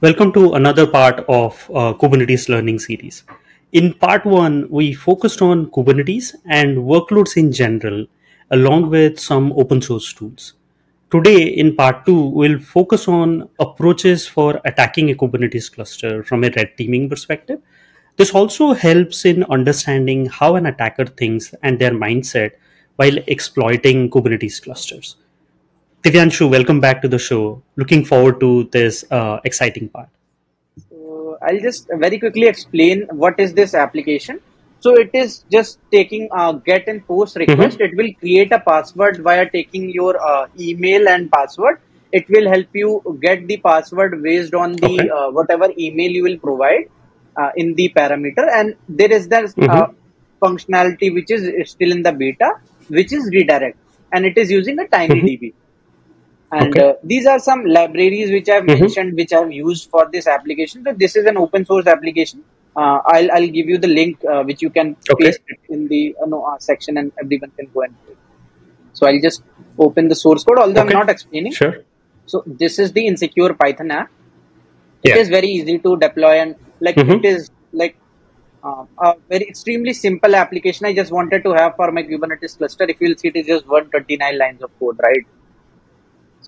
Welcome to another part of uh, Kubernetes learning series. In part one, we focused on Kubernetes and workloads in general, along with some open source tools. Today, in part two, we'll focus on approaches for attacking a Kubernetes cluster from a red teaming perspective. This also helps in understanding how an attacker thinks and their mindset while exploiting Kubernetes clusters. Divyanshu, welcome back to the show. Looking forward to this uh, exciting part. So I'll just very quickly explain what is this application. So it is just taking a get and post request. Mm-hmm. It will create a password via taking your uh, email and password. It will help you get the password based on the okay. uh, whatever email you will provide uh, in the parameter. And there is the uh, mm-hmm. functionality which is still in the beta, which is redirect, and it is using a TinyDB. Mm-hmm and okay. uh, these are some libraries which I've mm-hmm. mentioned which I've used for this application. So this is an open source application. Uh, I'll I'll give you the link uh, which you can okay. paste in the uh, no, uh, section and everyone can go and play. So I'll just open the source code, although okay. I'm not explaining. Sure. So this is the insecure Python app. It yeah. is very easy to deploy and like mm-hmm. it is like uh, a very extremely simple application. I just wanted to have for my Kubernetes cluster. If you'll see, it is just 129 lines of code, right?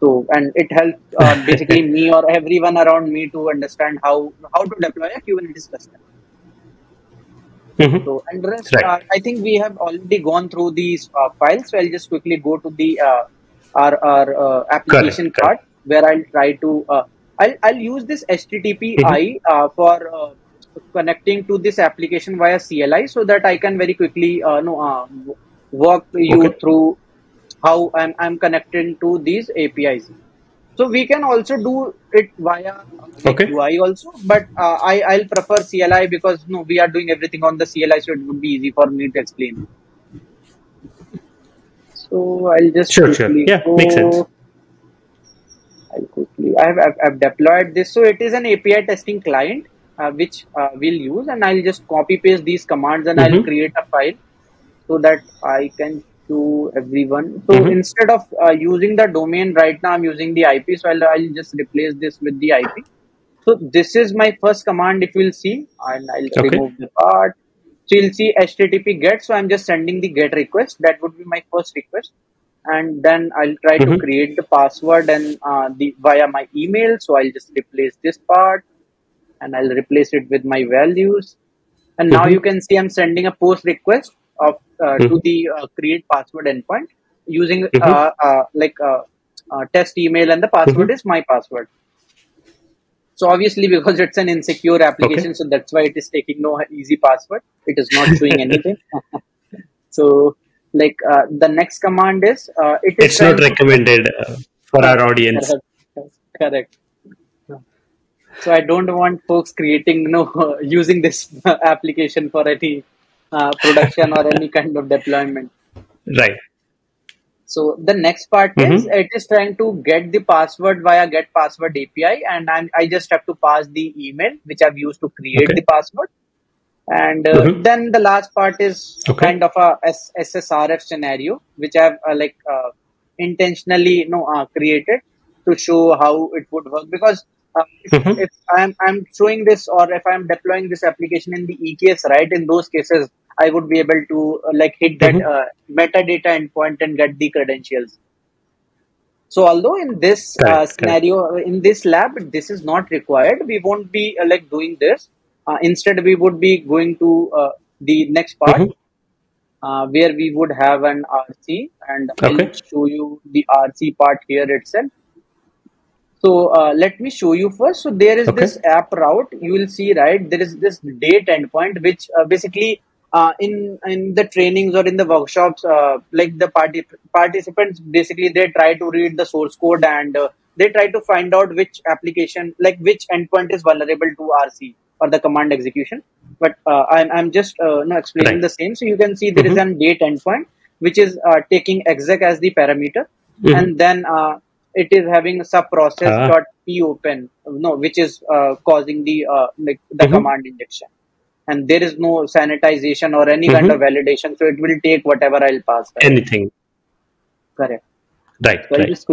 So, and it helped uh, basically me or everyone around me to understand how how to deploy a Kubernetes cluster. Mm-hmm. So, and rest, right. uh, I think we have already gone through these uh, files. So, I'll just quickly go to the uh, our our uh, application part where I'll try to uh, I'll I'll use this HTTPI mm-hmm. for connecting to this application via CLI so that I can very quickly no walk you okay. through how I'm, I'm connecting to these APIs. So we can also do it via okay. UI also, but uh, I I'll prefer CLI because no, we are doing everything on the CLI, so it would be easy for me to explain. So I'll just sure, sure. Yeah, go. makes sense. I'll quickly. I have I've, I've, deployed this, so it is an API testing client uh, which uh, we'll use, and I'll just copy paste these commands and mm-hmm. I'll create a file so that I can to everyone. So mm-hmm. instead of uh, using the domain right now, I'm using the IP. So I'll, I'll just replace this with the IP. So this is my first command. If you'll see, and I'll okay. remove the part. So you'll see HTTP get. So I'm just sending the get request. That would be my first request, and then I'll try mm-hmm. to create the password and uh, the via my email. So I'll just replace this part, and I'll replace it with my values. And mm-hmm. now you can see I'm sending a post request of uh, mm-hmm. to the uh, create password endpoint using mm-hmm. Uh, like test email and the password mm-hmm. is my password. So obviously, because it's an insecure application, okay. so that's why it is taking no easy password. It is not showing anything. so, like uh, the next command is uh, it is. It's not recommended uh, for our audience. Correct. So I don't want folks creating, you know, using this application for any uh, production or any kind of deployment. Right. So the next part mm-hmm. is it is trying to get the password via get password API, and I'm, i just have to pass the email which I've used to create okay. the password. And uh, mm-hmm. then the last part is okay. kind of a S- SSRF scenario, which I've uh, like uh, intentionally you know uh, created to show how it would work because uh, if, mm-hmm. if, I'm I'm showing this or if I'm deploying this application in the EKS, right? In those cases, I would be able to uh, like hit that mm-hmm. uh, metadata endpoint and get the credentials. So although in this uh, scenario, in this lab, this is not required, we won't be uh, like doing this. Uh, instead, we would be going to uh, the next part. Mm-hmm. where we would have an RC, and okay. I'll show you the RC part here itself. So uh, let me show you first. So there is okay. this app route. You will see, right? There is this date endpoint, which uh, basically uh, in in the trainings or in the workshops, uh, like the party participants, basically they try to read the source code and uh, they try to find out which application, like which endpoint is vulnerable to RC or the command execution. But uh, I'm I'm just uh, no, explaining right. the same. So you can see there mm-hmm. is a date endpoint which is taking exec as the parameter, mm-hmm. and then it is having a sub process uh-huh. dot p open no which is uh, causing the uh, like the mm-hmm. command injection and there is no sanitization or any mm-hmm. kind of validation so it will take whatever i'll pass right? anything correct right so right. i'll just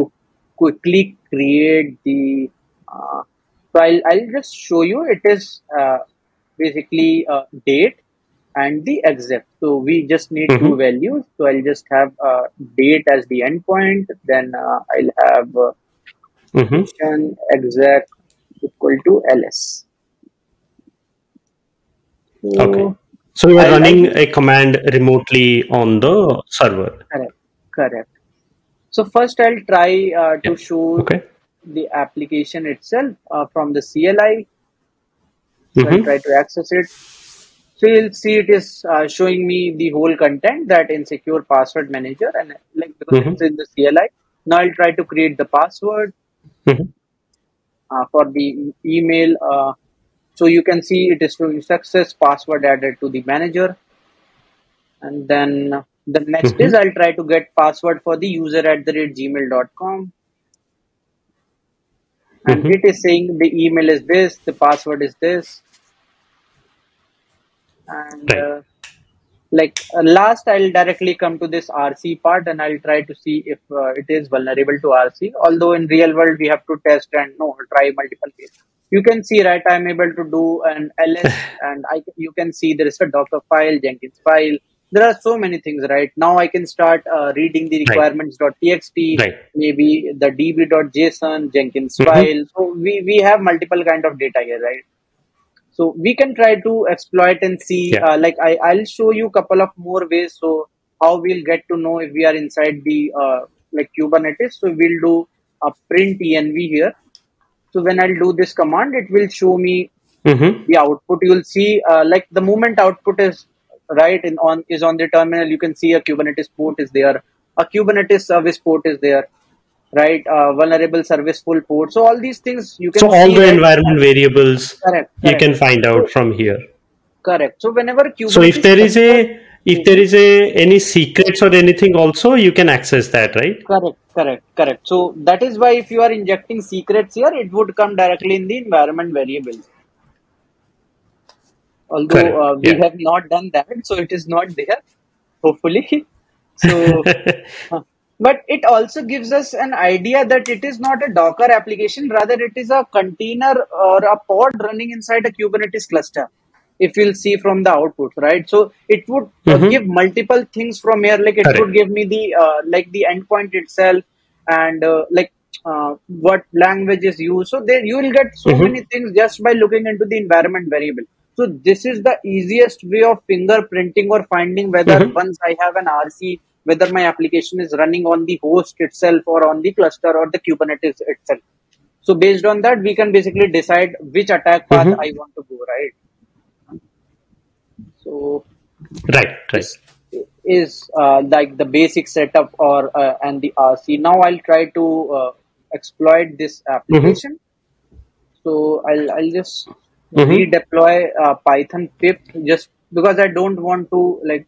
quickly create the uh, So I'll, I'll just show you. It is uh, basically uh, date and the exec. So we just need Mhm. two values. So I'll just have uh, date as the endpoint. Then uh, I'll have uh, hmm exec equal to ls. So, Okay. So you are I'll- running a command remotely on the server. Correct. Correct. So first I'll try uh, to Yeah. show Okay. the application itself uh, from the CLI. So I'll Mhm. try to access it. So you'll see it is uh, showing me the whole content that in secure password manager and like because Mhm. it's in the CLI. Now I'll try to create the password Mhm. uh, for the email. Uh, so you can see it is showing success password added to the manager. And then the next Mhm. is I'll try to get password for the user at the rate gmail.com. And Mhm. it is saying the email is this, the password is this. And Right. uh, like uh, last, I'll directly come to this RC part and I'll try to see if uh, it is vulnerable to RC. Although in real world, we have to test and no, try multiple ways. You can see, right? I'm able to do an ls and I you can see there is a Docker file, Jenkins file. There are so many things, right? Now I can start uh, reading the requirements.txt, Right. maybe the db.json, Jenkins Mhm. file. So we, we have multiple kind of data here, right? So we can try to exploit and see, Yeah. uh, like I, I'll show you a couple of more ways. So how we'll get to know if we are inside the, uh, like Kubernetes. So we'll do a print env here. So when I'll do this command, it will show me hmm the output. You'll see, uh, like the moment output is right in on is on the terminal. You can see a Kubernetes port is there, a Kubernetes service port is there, right? Uh, vulnerable service full port. So all these things you can. So all the environment variables Correct. correct, you can find out from here. Correct. So whenever Kubernetes. So if there is a if there is a any secrets or anything also you can access that, right? Correct, correct, correct. So that is why if you are injecting secrets here, it would come directly in the environment variable. Although uh, we yeah. have not done that, so it is not there. Hopefully. So, but it also gives us an idea that it is not a Docker application, rather it is a container or a pod running inside a Kubernetes cluster. If you'll see from the output, right? So it would Mhm. give multiple things from here. Like it Correct. would give me the uh, like the endpoint itself and uh, like uh, what language is used. So there you will get so Mhm. many things just by looking into the environment variable. So this is the easiest way of fingerprinting or finding whether Mhm. once I have an RC, whether my application is running on the host itself or on the cluster or the Kubernetes itself. So based on that, we can basically decide which attack path Mhm. I want to go, right? So Right, right. is uh, like the basic setup or uh, and the RC. Now I'll try to uh, exploit this application. So I'll I'll just Mhm. redeploy uh, Python pip just because I don't want to like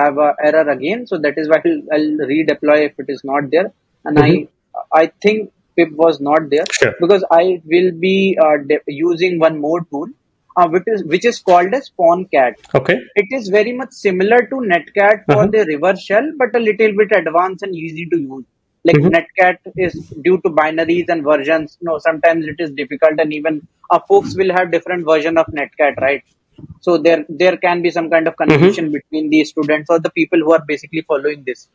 have a error again. So that is why I'll, I'll redeploy if it is not there. And I I think pip was not there Sure. because I will be uh, de- using one more tool, uh, which is which is called as PwnCat Okay. it is very much similar to netcat for Uh-huh. the reverse shell but a little bit advanced and easy to use like Mhm. netcat is due to binaries and versions no sometimes it is difficult and even uh, folks will have different version of netcat right so there there can be some kind of confusion between the students or the people who are basically following this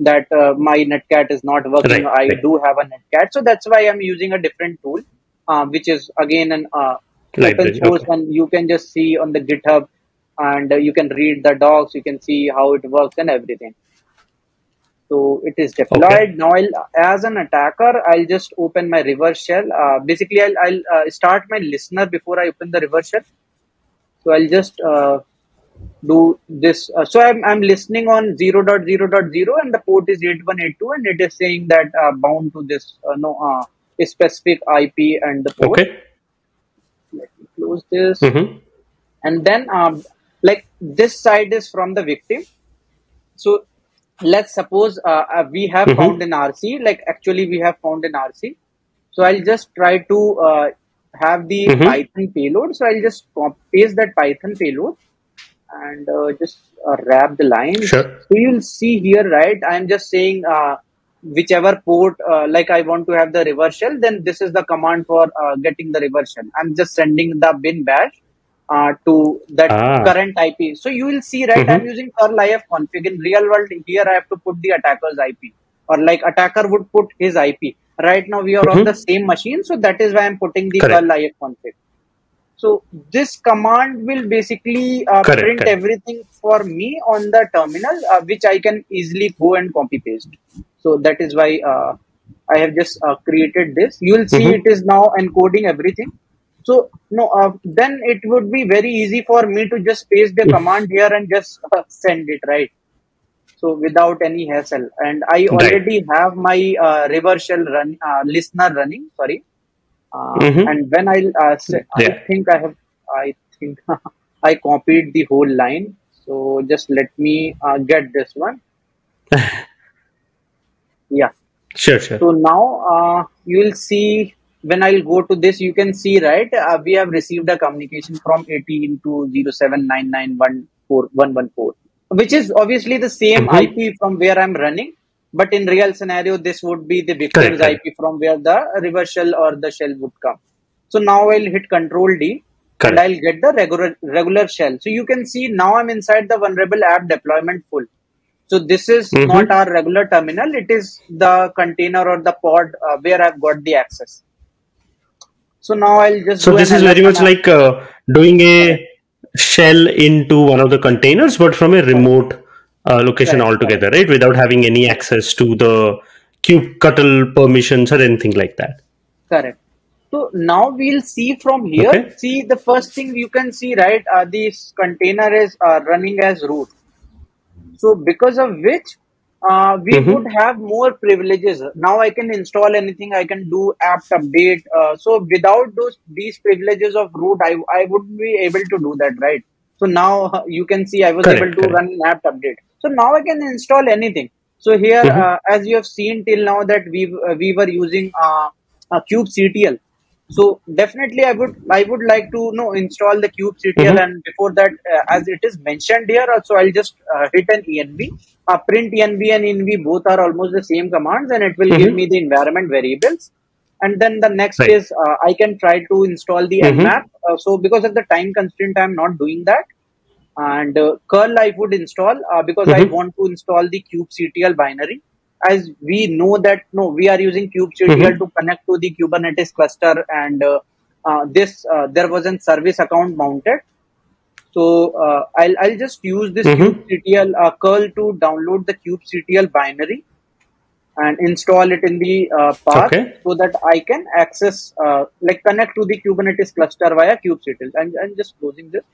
that uh, my netcat is not working Right, i right. do have a netcat. So that's why i'm using a different tool uh, which is again an uh, open source Okay. and you can just see on the github and uh, you can read the docs you can see how it works and everything. So it is deployed. Now I'll, as an attacker i'll just open my reverse shell. Uh, basically i'll, I'll uh, start my listener before i open the reverse shell so i'll just uh, do this. Uh, so I'm, I'm listening on 0.0.0 and the port is 8182 and it is saying that uh, bound to this uh, no uh, specific ip and the port. Okay. let me close this. Hmm and then um, like this side is from the victim. So let's suppose uh, we have Mhm. found an rc like actually we have found an rc so i'll just try to uh, have the Mhm. python payload so i'll just paste that python payload and uh, just uh, wrap the line Sure. so you'll see here right i'm just saying uh, whichever port, uh, like I want to have the reverse shell, then this is the command for uh, getting the reverse shell. I'm just sending the bin bash uh, to that Ah. current IP. So you will see, right? I'm using curl if config. In real world, here I have to put the attacker's IP, or like attacker would put his IP. Right now we are on the same machine, so that is why I'm putting the curl if config. So this command will basically uh, Correct, print correct. everything for me on the terminal, uh, which I can easily go and copy paste. So that is why uh, I have just uh, created this. You will see Mhm. it is now encoding everything. So no, uh, then it would be very easy for me to just paste the command here and just uh, send it right. So without any hassle, and I Right. already have my uh, reverse shell run uh, listener running. Sorry, uh, Mhm. and when I uh, say, I think I have I think I copied the whole line. So just let me uh, get this one. Yeah. Sure, sure. So now uh, you will see when I'll go to this, you can see right. Uh, we have received a communication from 18 to 079914114, which is obviously the same Mhm. IP from where I'm running. But in real scenario, this would be the victim's Correct, IP from where the reverse shell or the shell would come. So now I'll hit Control D and I'll get the regular regular shell. So you can see now I'm inside the vulnerable app deployment full. So this is Mhm. not our regular terminal. It is the container or the pod uh, where I've got the access. So now I'll just So this is very much I- like uh, doing a shell into one of the containers, but from a remote uh, location Correct, altogether, right? Without having any access to the kubectl permissions or anything like that. correct. So now we'll see from here. Okay. See the first thing you can see right. Uh, this container is uh, running as root. So because of which uh, we Mhm. would have more privileges. Now I can install anything. I can do apt update. Uh, so without those these privileges of root, I I wouldn't be able to do that, right? So now uh, you can see I was Correct, able to correct. run an apt update. So now I can install anything. So here, Mhm. uh, as you have seen till now that we uh, we were using uh, a kubectl. So definitely, I would I would like to know install the kubectl, Mhm. and before that, uh, as it is mentioned here, also I'll just uh, hit an env. Uh, print env and env both are almost the same commands, and it will give Mhm. me the environment variables. And then the next Right. is uh, I can try to install the Mhm. nmap. Uh, so because of the time constraint, I'm not doing that. And uh, curl I would install uh, because I Mhm. want to install the kubectl binary. As we know that no, we are using kubectl Mhm. to connect to the Kubernetes cluster, and uh, uh, this uh, there was a service account mounted. So uh, I'll I'll just use this Mhm. kubectl uh, curl to download the kubectl binary and install it in the uh, path Okay. so that I can access uh, like connect to the Kubernetes cluster via kubectl. I'm, I'm just closing this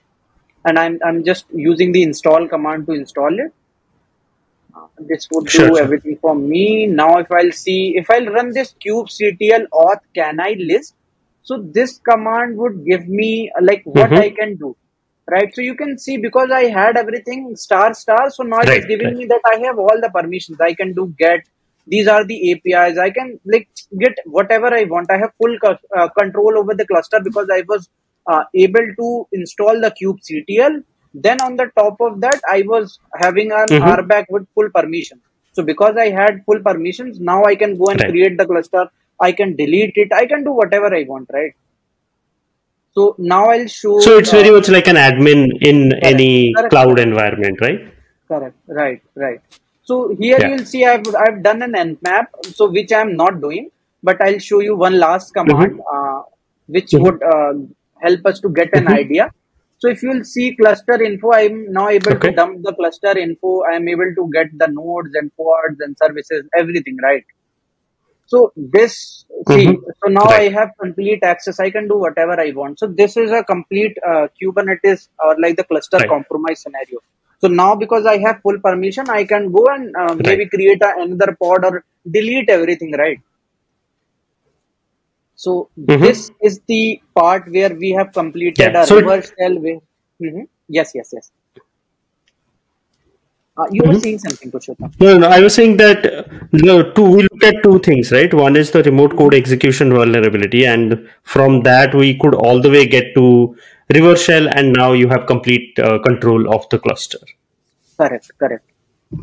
and I'm I'm just using the install command to install it. This would Sure, do sure. everything for me. Now if I'll see if I'll run this kubectl auth can I list, so this command would give me uh, like what Mhm. I can do. Right, so you can see because I had everything star star, so now Right, it's giving right. me that I have all the permissions. I can do get. These are the APIs. I can like get whatever I want. I have full uh, control over the cluster because I was uh, able to install the kubectl. Then on the top of that, I was having an Mhm. RBAC with full permission. So because I had full permissions, now I can go and Right. create the cluster. I can delete it. I can do whatever I want, right? So now I'll show. So it's very uh, much like an admin in any Correct. cloud environment, right? Correct. Right. Right. So here Yeah. you'll see I've I've done an nmap, so which I'm not doing, but I'll show you one last command, uh, which Mhm. would uh, help us to get an Mhm. idea. So if you'll see cluster info, I'm now able Okay. to dump the cluster info. I'm able to get the nodes and pods and services, everything, right? So this see, Mhm. so now Right. I have complete access. I can do whatever I want. So this is a complete uh, Kubernetes or like the cluster Right. compromise scenario. So now because I have full permission, I can go and uh, Right. maybe create a, another pod or delete everything, right? So Mhm. this is the part where we have completed Yeah, a so it- reverse shell. Way. Mhm. Yes, yes, yes. Uh, you were Mhm. saying something, Pushottam. No, no, no. I was saying that uh, no, two, we looked at two things, right? One is the remote code execution vulnerability, and from that we could all the way get to reverse shell, and now you have complete uh, control of the cluster. Correct, correct.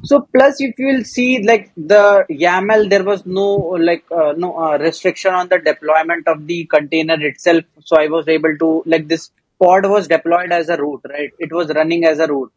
So plus, if you will see like the YAML, there was no like uh, no uh, restriction on the deployment of the container itself. So I was able to like this pod was deployed as a root, right? It was running as a root.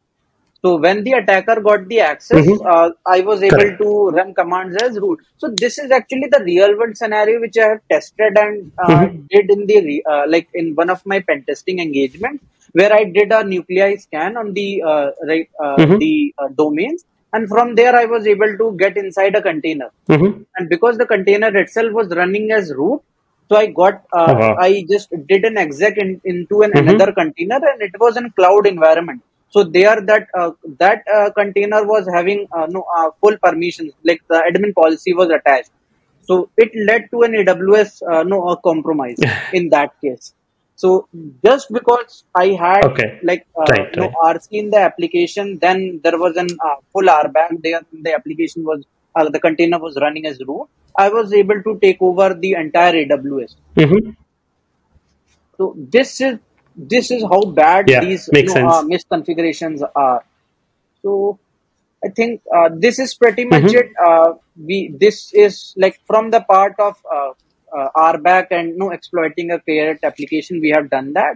So when the attacker got the access, Mhm. uh, I was able Correct. to run commands as root. So this is actually the real world scenario which I have tested and uh, Mhm. did in the re- uh, like in one of my pen testing engagements where I did a nuclei scan on the uh, right uh, Mhm. the uh, domains, and from there I was able to get inside a container. Mhm. And because the container itself was running as root, so I got uh, wow. I just did an exec in, into an Mhm. another container, and it was in cloud environment. So there, that uh, that uh, container was having uh, no uh, full permissions, like the admin policy was attached. So it led to an AWS uh, no compromise in that case. So just because I had Okay. like uh, Right, no right. RC in the application, then there was an uh, full RBAC there. The application was uh, the container was running as root. I was able to take over the entire AWS. Mhm. So this is this is how bad Yeah, these you know, uh, misconfigurations are. So I think uh, this is pretty much Mhm. it. Uh, we this is like from the part of uh, uh, RBAC and no exploiting a parent application. We have done that,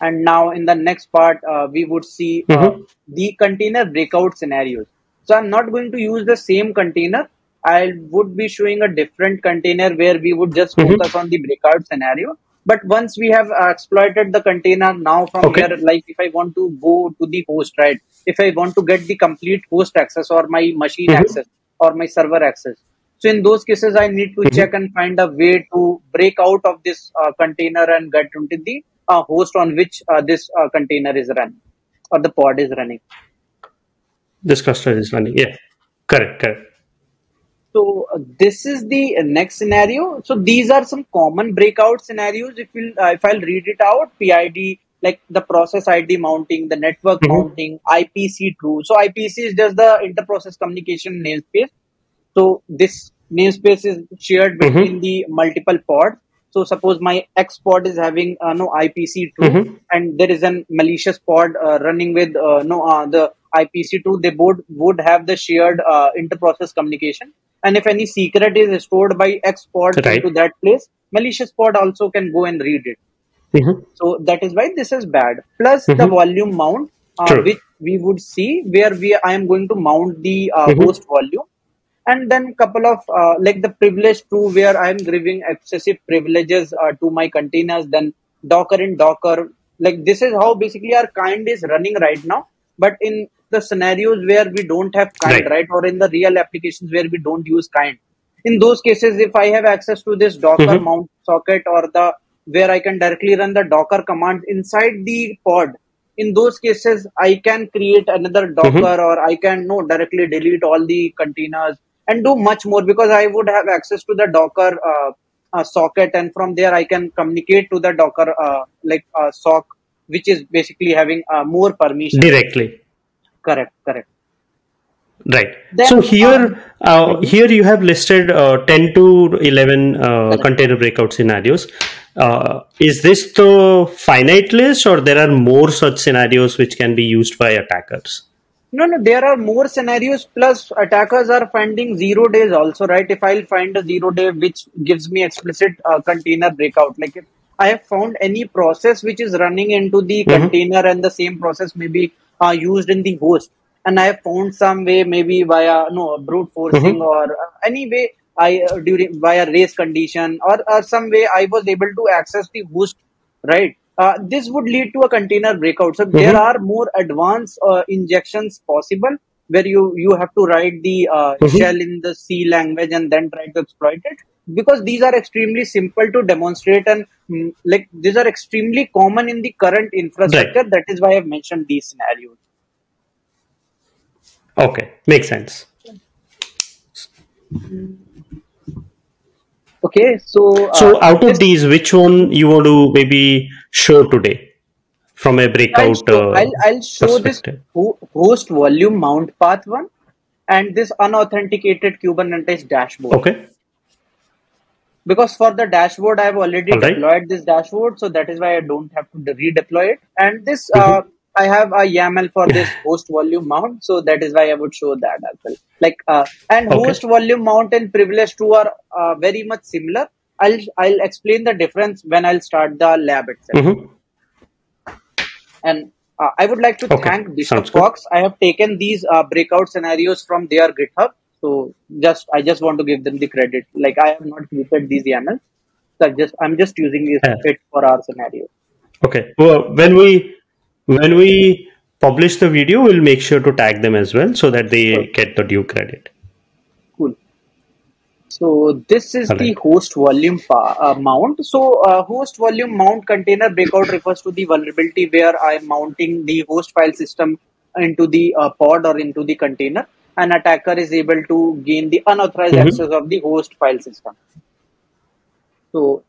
and now in the next part uh, we would see uh, Mhm. the container breakout scenarios. So I'm not going to use the same container. I would be showing a different container where we would just Mhm. focus on the breakout scenario. But once we have uh, exploited the container, now from Okay. here, like if I want to go to the host, right? If I want to get the complete host access or my machine Mhm. access or my server access. So in those cases, I need to Mhm. check and find a way to break out of this uh, container and get into the uh, host on which uh, this uh, container is running or the pod is running. This cluster is running. Yeah. Correct. Correct. So uh, this is the uh, next scenario. So these are some common breakout scenarios. If you uh, if I'll read it out, PID like the process ID mounting, the network Mhm. mounting, IPC true. So IPC is just the inter-process communication namespace. So this namespace is shared Mhm. between the multiple pods. So suppose my X pod is having uh, no IPC true, Mhm. and there is a malicious pod uh, running with uh, no uh, the IPC two. They both would have the shared uh, inter-process communication. And if any secret is stored by X pod Right. into that place, malicious pod also can go and read it. Mhm. So that is why this is bad. Plus the Mhm. volume mount, uh, which we would see where we I am going to mount the uh, Mhm. host volume, and then couple of uh, like the privilege true where I am giving excessive privileges uh, to my containers. Then Docker in Docker, like this is how basically our kind is running right now. But in the scenarios where we don't have kind, Right. right, or in the real applications where we don't use kind, in those cases, if I have access to this Docker Mhm. mount socket or the where I can directly run the Docker command inside the pod, in those cases, I can create another Docker or I can no directly delete all the containers and do much more because I would have access to the Docker uh, uh, socket and from there I can communicate to the Docker uh, like uh, sock, which is basically having uh, more permission. Directly. Correct, correct. Right. Then, so here, uh, here you have listed uh, 10 to 11 uh, container breakout scenarios. Uh, is this the finite list, or there are more such scenarios which can be used by attackers? No, no, there are more scenarios. Plus, attackers are finding zero days also, right? If I'll find a zero day which gives me explicit uh, container breakout, like if I have found any process which is running into the Mhm. container and the same process may be uh, used in the host, and I have found some way, maybe via no brute forcing Mhm. or uh, any way, I uh, during via race condition or, or some way I was able to access the host, right? Uh, this would lead to a container breakout. So there Mhm. are more advanced uh, injections possible where you you have to write the uh, Mhm. shell in the C language and then try to exploit it because these are extremely simple to demonstrate and mm, like these are extremely common in the current infrastructure. That is why I've mentioned these scenarios. Okay, makes sense. Okay, so uh, So, out of these, which one you want to maybe show today from a I'll breakout show, uh, I'll, I'll show this host volume mount path one and this unauthenticated Kubernetes dashboard. Okay. Because for the dashboard, I've already right. deployed this dashboard, so that is why I don't have to redeploy it. And this, Mhm. uh, I have a YAML for this host volume mount, so that is why I would show that as well. Like uh, and Okay. host volume mount and privilege two are uh, very much similar. I'll I'll explain the difference when I'll start the lab itself. Mhm. And uh, I would like to Okay, thank Bishop sounds good. Fox. I have taken these uh, breakout scenarios from their GitHub. So just I just want to give them the credit. Like I have not created these YAMLs. So I just I'm just using this, Yeah. it for our scenario. Okay. Well, when we when we publish the video, we'll make sure to tag them as well so that they get the due credit. Cool. So this is the host volume uh, mount. So uh, host volume mount container breakout refers to the vulnerability where I am mounting the host file system into the uh, pod or into the container. An attacker is able to gain the unauthorized Mhm. access of the host file system. So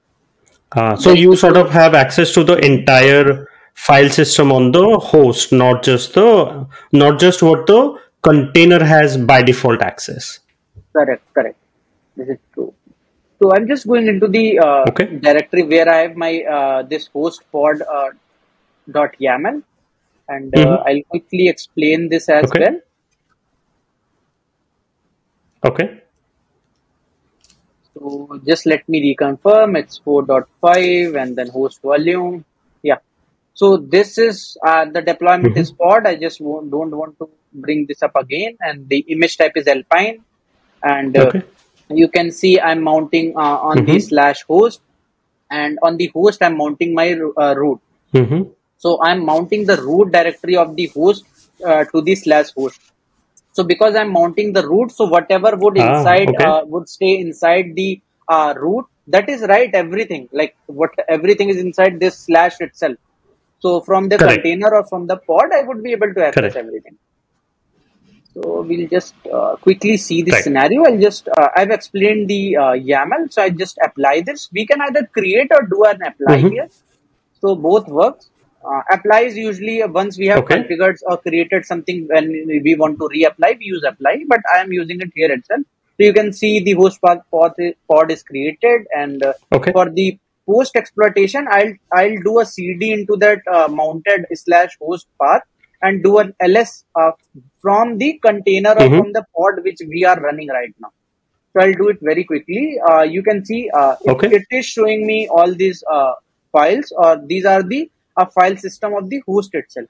Uh, so you sort of have access to the entire file system on the host, not just the not just what the container has by default access. correct, correct. This is true. So I'm just going into the uh, Okay. directory where I have my uh, this host pod uh, dot YAML, and uh, Mhm. I'll quickly explain this as Okay. well. Okay. So just let me reconfirm. It's 4.5 and then host volume. So this is uh, the deployment Mhm. is pod. I just won't, don't want to bring this up again. And the image type is Alpine. And uh, Okay. you can see I'm mounting uh, on the Mhm. slash host. And on the host, I'm mounting my uh, root. hmm So I'm mounting the root directory of the host uh, to the slash host. So because I'm mounting the root, so whatever would Ah, inside okay. uh, would stay inside the uh, root. That is right. Everything like what everything is inside this slash itself. So from the Correct. container or from the pod, I would be able to access Correct. everything. So we'll just uh, quickly see this Right. scenario. I'll just uh, I've explained the uh, YAML, so I just apply this. We can either create or do an apply Mhm. here. So both works. Uh, apply is usually uh, once we have Okay. configured or created something when we want to reapply, we use apply. But I am using it here itself. So you can see the host path pod, pod is created, and uh, Okay. for the post exploitation, I'll I'll do a CD into that uh, mounted slash host path and do an ls uh, from the container or Mhm. from the pod which we are running right now. So I'll do it very quickly. Uh, you can see uh, it, Okay. it is showing me all these uh, files or these are the uh, file system of the host itself.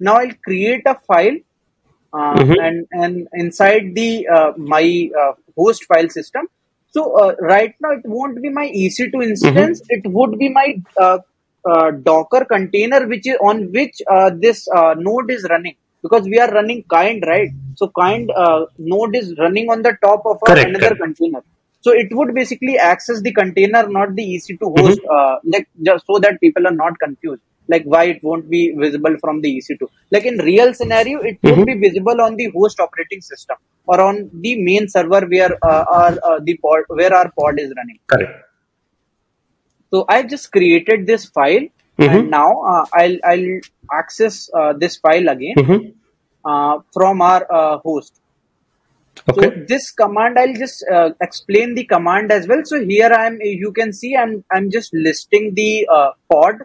Now I'll create a file uh, Mhm. and and inside the uh, my uh, host file system. So uh, right now it won't be my EC2 instance. It would be my uh, uh, Docker container which is on which uh, this uh, node is running because we are running kind right. So kind uh, node is running on the top of Correct, another correct. container. So it would basically access the container, not the EC2 host, uh, like just so that people are not confused. Like why it won't be visible from the EC2. Like in real scenario, it would Mhm. be visible on the host operating system or on the main server where uh, our uh, the pod where our pod is running. Correct. So I just created this file, Mhm. and now uh, I'll I'll access uh, this file again hmm uh, from our uh, host. Okay. So this command, I'll just uh, explain the command as well. So here I'm, you can see I'm, I'm just listing the uh, pod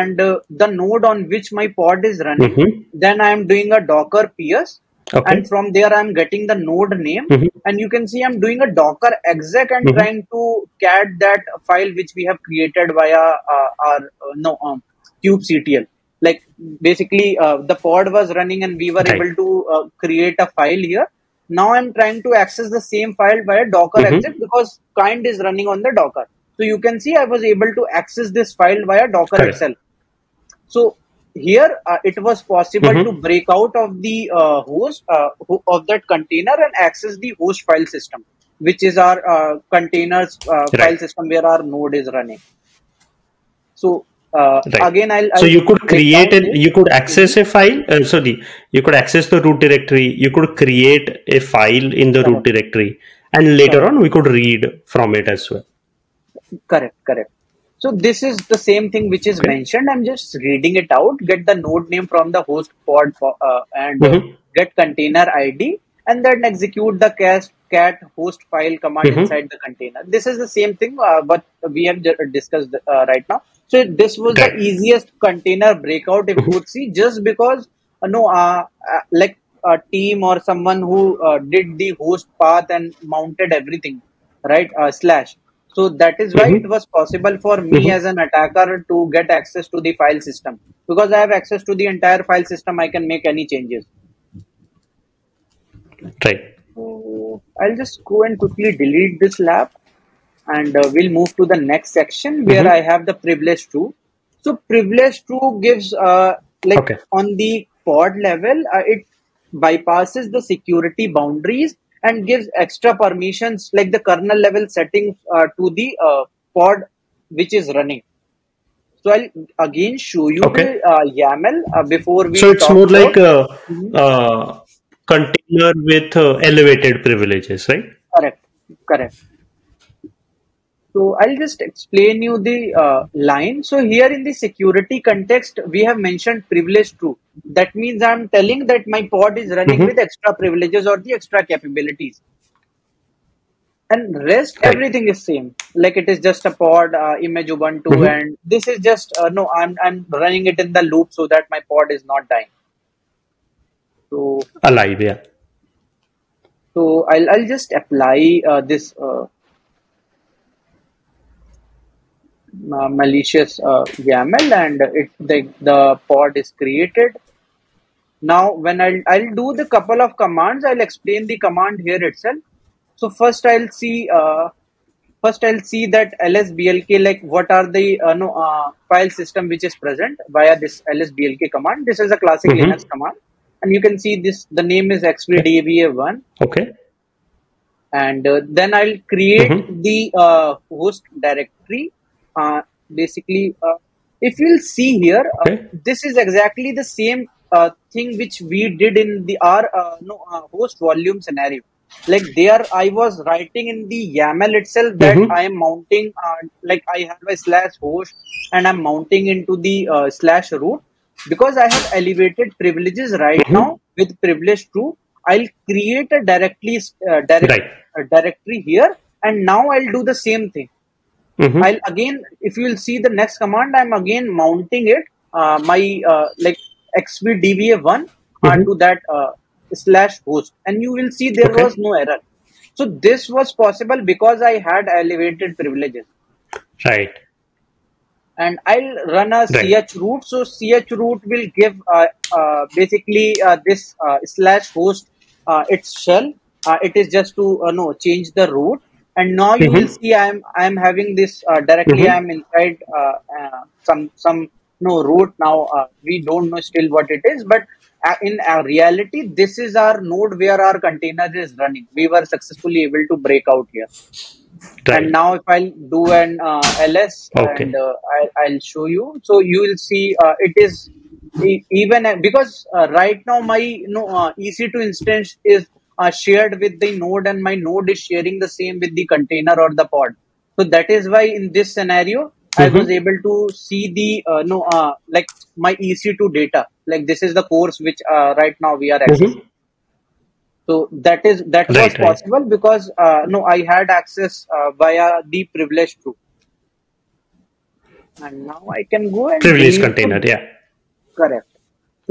and uh, the node on which my pod is running. Mhm. Then I'm doing a Docker PS, Okay. and from there I'm getting the node name. Mhm. And you can see I'm doing a Docker exec and Mhm. trying to cat that file which we have created via uh, our uh, no um, kubectl. Like basically, uh, the pod was running and we were Right. able to uh, create a file here. Now I'm trying to access the same file via Docker Mhm. exec because kind is running on the Docker. So you can see I was able to access this file via Docker Correct. itself. So here uh, it was possible Mhm. to break out of the uh, host uh, of that container and access the host file system, which is our uh, containers uh, Right. file system where our node is running. So uh, Right. again, I'll, so I'll you could create it you could access a file uh, sorry you could access the root directory you could create a file in the root directory and later on we could read from it as well Correct, correct. So this is the same thing which is Okay. mentioned. I'm just reading it out. Get the node name from the host pod for, uh, and uh, Mhm. get container ID, and then execute the cat cat host file command Mhm. inside the container. This is the same thing, uh, but we have discussed uh, right now. So this was Right. the easiest container breakout if you would see, just because uh, no, uh, uh, like a team or someone who uh, did the host path and mounted everything, right? Uh, slash. So that is why it Mm-hmm. was possible for me Mm-hmm. as an attacker to get access to the file system because I have access to the entire file system. I can make any changes. Right. So I'll just go and quickly delete this lab and uh, we'll move to the next section where Mm-hmm. I have the privilege true. So privilege true gives uh, like Okay. on the pod level, uh, it bypasses the security boundaries and gives extra permissions like the kernel level settings uh, to the uh, pod which is running. So I'll again show you Okay. the uh, YAML uh, before we So it's more about. like a, Mhm. uh container with uh, elevated privileges, right? Correct, correct. So I'll just explain you the uh, line. So here in the security context, we have mentioned privilege true. That means I'm telling that my pod is running Mm-hmm. with extra privileges or the extra capabilities. And rest, Right. everything is same. Like it is just a pod uh, image Ubuntu, Mhm. and this is just uh, no. I'm I'm running it in the loop so that my pod is not dying. So Alive, yeah. so I'll I'll just apply uh, this uh, uh, malicious uh, YAML and it the, the pod is created. Now when I'll, I'll do the couple of commands, I'll explain the command here itself. So first I'll see uh, first I'll see that lsblk like what are the uh, no uh, file system which is present via this lsblk command. This is a classic Mhm. Linux command and you can see this the name is xvdva1 Okay. and uh, then I'll create Mhm. the uh, host directory. Uh, basically, uh, if you'll see here, uh, Okay. this is exactly the same uh, thing which we did in the our uh, no uh, host volume scenario. Like there, I was writing in the YAML itself that Mhm. I am mounting, uh, like I have a slash host and I'm mounting into the uh, slash root because I have elevated privileges right Mhm. now with privilege true. I'll create a directly uh, direct Right. a directory here and now I'll do the same thing. Mhm. I'll again, if you will see the next command, I'm again mounting it, uh, my uh, like xvdva1 Mhm. onto that uh, slash host, and you will see there Okay. was no error. So this was possible because I had elevated privileges, Right. and I'll run a Right. ch root. So ch root will give uh, uh, basically uh, this uh, slash host uh, its shell. Uh, it is just to uh, no change the root, and now you will Mhm. see I'm I'm having this uh, directly. Mhm. I'm inside uh, uh, some some no root now. Uh, we don't know still what it is, but uh, in uh, reality, this is our node where our container is running. We were successfully able to break out here. Right. And now if I'll do an uh, ls Okay. and uh, I, I'll show you. So you will see uh, it is even because uh, right now my you know, uh, EC2 instance is uh, shared with the node and my node is sharing the same with the container or the pod. So that is why in this scenario, I was Mhm. able to see the uh, no uh, like my EC2 data. Like this is the course which uh, right now we are accessing. Mhm. So that is that was Right, right. possible because uh, no, I had access uh, via the privileged true, and now I can go and Privileged container, yeah. Correct.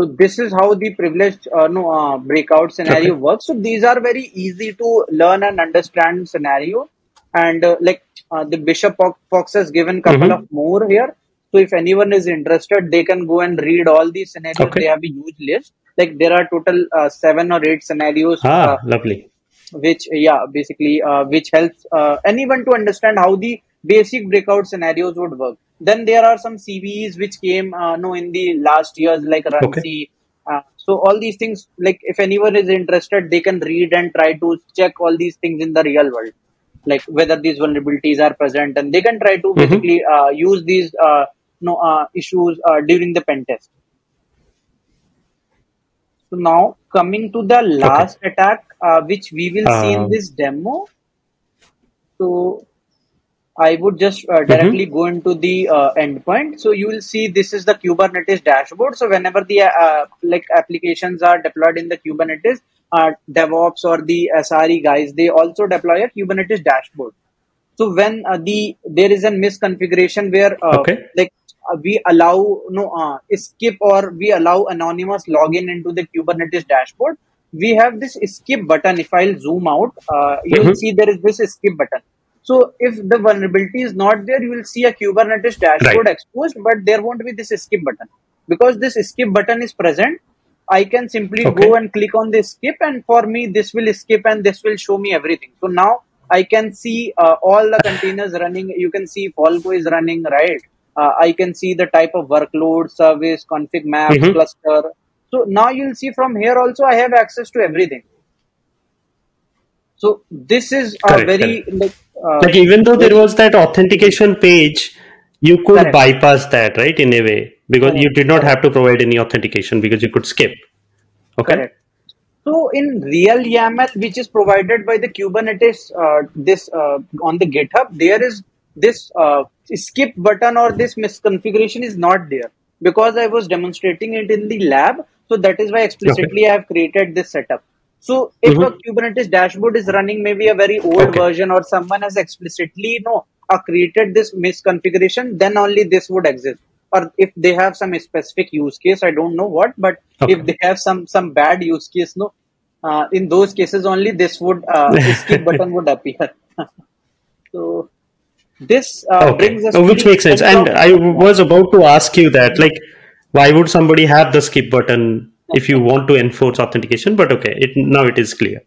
So this is how the privileged uh, no uh, breakout scenario Okay. works. So these are very easy to learn and understand scenario, and uh, like uh, the Bishop Fox has given couple Mhm. of more here. So if anyone is interested, they can go and read all these scenarios. Okay. They have a huge list. Like there are total uh, seven or eight scenarios uh, Ah, lovely. which yeah basically uh, which helps uh, anyone to understand how the basic breakout scenarios would work then there are some cves which came uh, no in the last years like runc uh, so all these things like if anyone is interested they can read and try to check all these things in the real world like whether these vulnerabilities are present and they can try to Mhm. basically uh, use these uh, no uh, issues uh, during the pen test so now coming to the last attack, uh, which we will see in Um, this demo. So I would just uh, directly go into the uh, endpoint. So you will see this is the Kubernetes dashboard. So whenever the uh, like applications are deployed in the Kubernetes, uh, DevOps or the SRE guys, they also deploy a Kubernetes dashboard. So when uh, the there is a misconfiguration where uh, Okay. like uh, we allow no uh, skip or we allow anonymous login into the Kubernetes dashboard, we have this skip button. If I'll zoom out, uh, you'll Mhm. see there is this skip button. So if the vulnerability is not there, you will see a Kubernetes dashboard Right. exposed, but there won't be this skip button because this skip button is present. I can simply Okay. go and click on this skip, and for me, this will skip and this will show me everything. So now I can see uh, all the containers running. You can see Falco is running, right? Uh, I can see the type of workload, service, config maps, Mhm. cluster. So now you'll see from here also I have access to everything. So this is a Correct, very like, uh, Like even though there was that authentication page, you could Correct. bypass that, right? In a way, because you did not have to provide any authentication because you could skip. Okay. Correct. So in real YAML, which is provided by the Kubernetes, uh, this uh, on the GitHub, there is this uh, skip button or this misconfiguration is not there because I was demonstrating it in the lab. So that is why explicitly I have created this setup. So if Mhm. a Kubernetes dashboard is running maybe a very old Okay. version or someone has explicitly you know uh, created this misconfiguration, then only this would exist. Or if they have some specific use case, I don't know what, but Okay. if they have some some bad use case, no, uh, in those cases only this would uh, skip button would appear. so this uh, Okay. brings us which makes sense. And I was about to ask you that, like, why would somebody have the skip button if you want to enforce authentication? But okay, it now it is clear.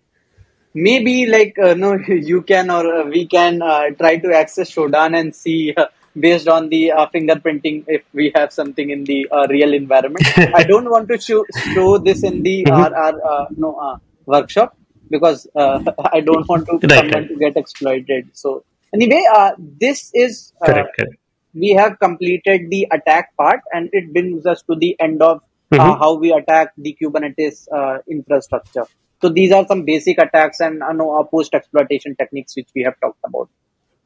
maybe like uh, no you can or uh, we can uh, try to access shodan and see uh, based on the uh, fingerprinting if we have something in the uh, real environment i don't want to show, show this in the Mhm. our, our uh, no uh, workshop because uh, i don't want to Right, someone to get exploited so anyway uh, this is uh, Correct. correct. we have completed the attack part and it brings us to the end of uh, Mhm. how we attack the Kubernetes uh, infrastructure. So these are some basic attacks and uh, no, uh, post exploitation techniques which we have talked about.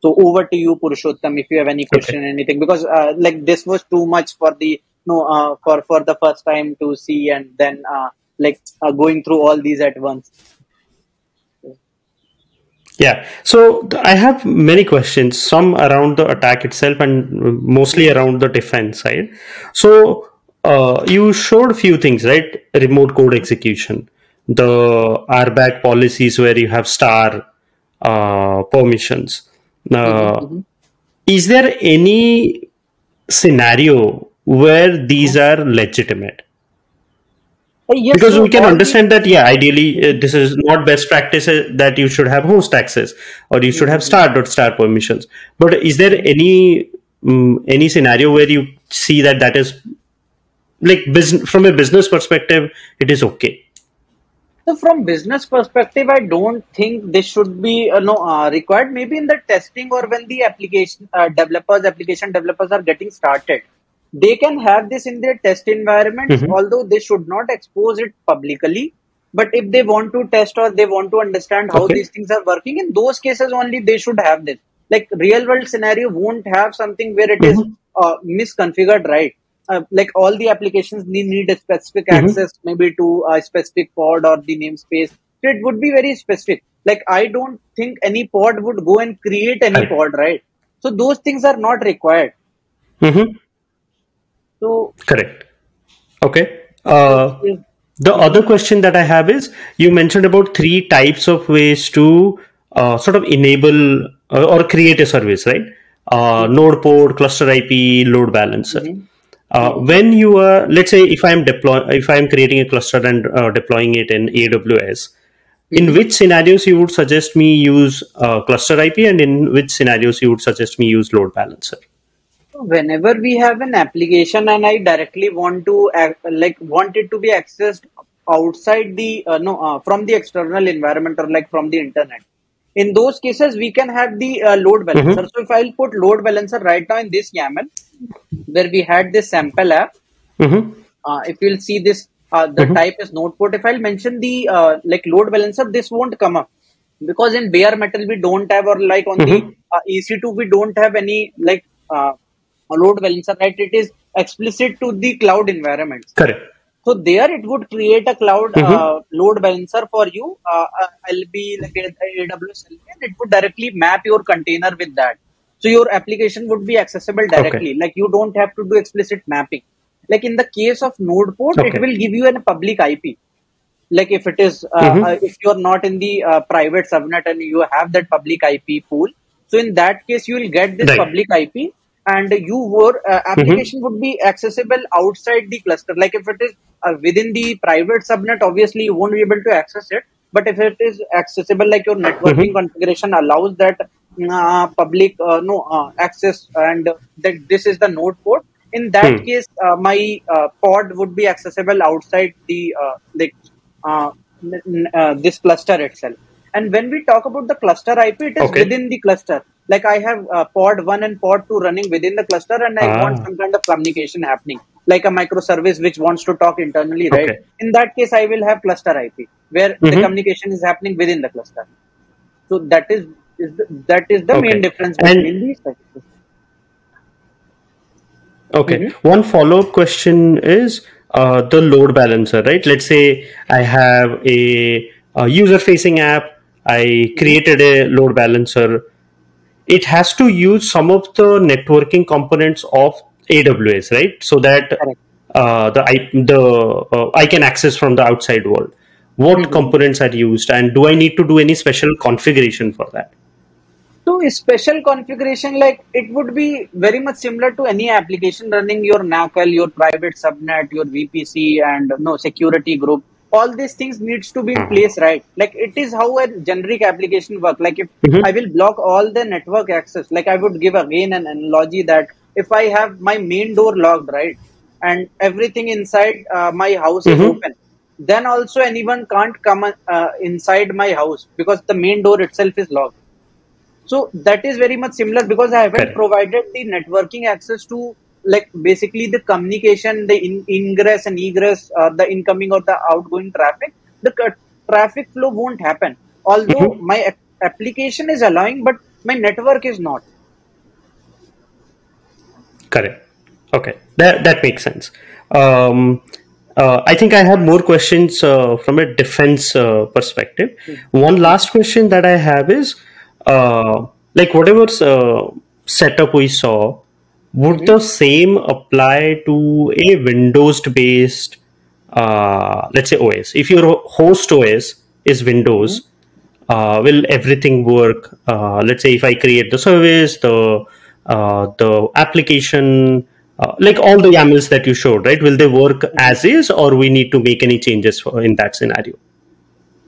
So over to you, Purushottam, if you have any question, anything, because uh, like this was too much for the no uh, for for the first time to see and then uh, like uh, going through all these at once. Yeah. So I have many questions, some around the attack itself and mostly around the defense side. So uh, you showed a few things, right? Remote code execution, the RBAC policies where you have star uh, permissions. Uh, Mhm. Is there any scenario where these are legitimate? Uh, yes, because so we can understand that yeah ideally uh, this is not best practice uh, that you should have host access or you should have star dot star permissions but is there any um, any scenario where you see that that is like business from a business perspective it is okay So from business perspective, I don't think this should be uh, no uh, required. Maybe in the testing or when the application uh, developers, application developers are getting started, they can have this in their test environments. Mhm. Although they should not expose it publicly, but if they want to test or they want to understand how Okay. these things are working, in those cases only they should have this. Like real world scenario won't have something where it is Mhm. uh, misconfigured, right? Uh, like all the applications need, need a specific Mhm. access maybe to a specific pod or the namespace. So it would be very specific. Like I don't think any pod would go and create any Right. pod, right? So those things are not required. hmm So correct okay uh, The other question that I have is you mentioned about three types of ways to uh, sort of enable uh, or create a service, right? Uh, node port, cluster IP, load balancer. Mhm. Uh, when you are, let's say, if I'm deploy, if I'm creating a cluster and uh, deploying it in AWS, in which scenarios you would suggest me use uh, cluster IP, and in which scenarios you would suggest me use load balancer? whenever we have an application and I directly want to act, like want it to be accessed outside the uh, no uh, from the external environment or like from the internet. In those cases, we can have the uh, load balancer. So if I'll put load balancer right now in this YAML, where we had this sample app, Mm-hmm. uh, if you'll see this, uh, the type is node port. If I'll mention the uh, like load balancer, this won't come up because in bare metal we don't have or like on Mhm. the uh, EC2 we don't have any like uh, a load balancer, right? It is explicit to the cloud environment. Correct. So there it would create a cloud uh, load balancer for you. Uh, uh, LB like AWS LB, and it would directly map your container with that. So your application would be accessible directly. Okay. Like you don't have to do explicit mapping. Like in the case of node port, okay. it will give you a public IP. Like if it is, uh, mm-hmm. uh, if you are not in the uh, private subnet and you have that public IP pool, so in that case you will get this right. public IP and your uh, application mm-hmm. would be accessible outside the cluster. Like if it is uh, within the private subnet, obviously you won't be able to access it. But if it is accessible, like your networking mm-hmm. configuration allows that public uh, no uh, access, and that this is the node port. In that mm. case, uh, my pod would be accessible outside the like this cluster itself. And when we talk about the cluster IP, it is okay. within the cluster like I have uh, pod one and pod two running within the cluster, and I ah. want some kind of communication happening, like a microservice which wants to talk internally, right? Okay. In that case, I will have cluster IP where mm-hmm. the communication is happening within the cluster. So that is, is the, that is the okay. main difference between and, these. Okay. Mm-hmm. One follow up question is uh, the load balancer, right? Let's say I have a, a user facing app. I created a load balancer it has to use some of the networking components of AWS, right? So that uh, the I, the uh, I can access from the outside world. What mm-hmm. components are used, and do I need to do any special configuration for that? A special configuration like it would be very much similar to any application running your NACL, your private subnet, your VPC, and no security group. All these things needs to be in place right? Like it is how a generic application work. Like if mm-hmm. i will block all the network access like i would give again an analogy that if i have my main door locked right and everything inside uh, my house mm-hmm. is open then also anyone can't come uh, inside my house because the main door itself is locked so that is very much similar because i haven't okay. provided the networking access to like basically the communication, the in, ingress and egress, uh, the incoming or the outgoing traffic, the traffic flow won't happen. Although mm-hmm. my application is allowing, but my network is not. Correct. Okay, that that makes sense. Um, uh, I think I have more questions uh, from a defense uh, perspective. Mm-hmm. One last question that I have is uh, like whatever uh, setup we saw, would the same apply to a Windows based, uh, let's say OS? If your host OS is Windows, mm-hmm. uh, will everything work? Uh, let's say if I create the service, the uh, the application, uh, like all the YAMLs that you showed, right? Will they work as is, or we need to make any changes for, in that scenario?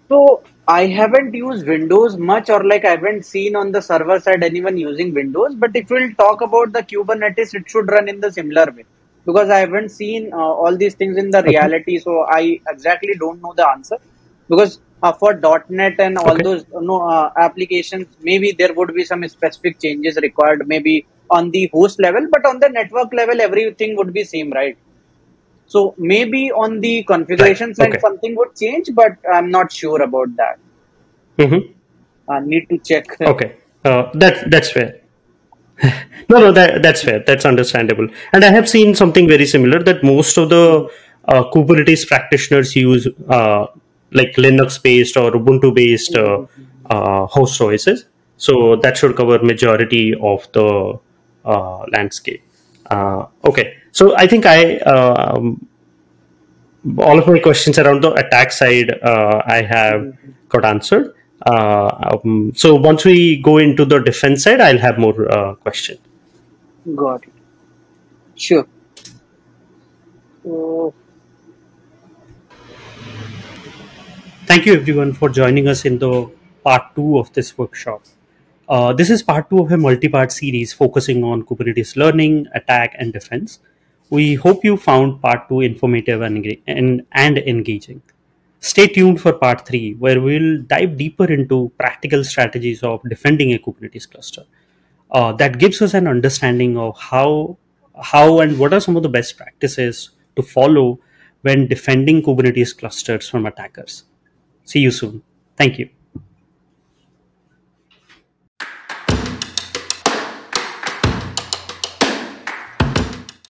So I haven't used Windows much or like I haven't seen on the server side anyone using Windows. But if we'll talk about the Kubernetes, it should run in the similar way because I haven't seen uh, all these things in the reality. So I exactly don't know the answer because uh, for .NET and all okay. those you know, uh, applications, maybe there would be some specific changes required, maybe on the host level, but on the network level, everything would be same, right? So maybe on the configuration right. side, okay. something would change, but I'm not sure about that. Mm-hmm. I need to check. Okay, uh, that that's fair. no, no, that that's fair. That's understandable. And I have seen something very similar that most of the uh, Kubernetes practitioners use uh, like Linux based or Ubuntu based uh, uh, host choices. So that should cover majority of the uh, landscape. okay, so I think I um, all of my questions around the attack side uh, I have got answered. Uh, um, so once we go into the defense side, I'll have more uh, question. Got it. Sure. Uh, Thank you everyone for joining us in the part two of this workshop. Uh, this is part two of a multi-part series focusing on Kubernetes learning, attack, and defense. We hope you found part two informative and, and, and engaging. Stay tuned for part three, where we'll dive deeper into practical strategies of defending a Kubernetes cluster. Uh, that gives us an understanding of how, how and what are some of the best practices to follow when defending Kubernetes clusters from attackers. See you soon. Thank you.